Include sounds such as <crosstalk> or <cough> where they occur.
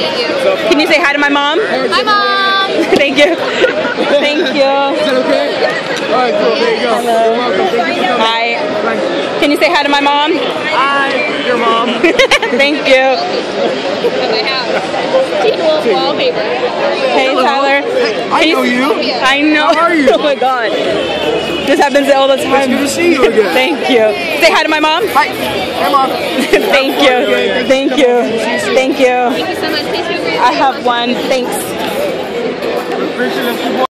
Can you say hi to my mom? Hi, Mom. <laughs> Thank you. Thank you. Is that okay? All right, cool. There you go. You're welcome. Thank you for coming. Hi. Can you say hi to my mom? Hi, your mom. <laughs> Thank you. At my house. Wallpaper. Hey, Tyler. I know you. I know. How are you? <laughs> Oh my god. This happens all the It's time. good to see you again. Thank you. Say hi to my mom. Hi. Hi, mom. Thank you. Thank you. Thank you. Thank you so much. Please feel free to I have one. Thanks. Appreciate it.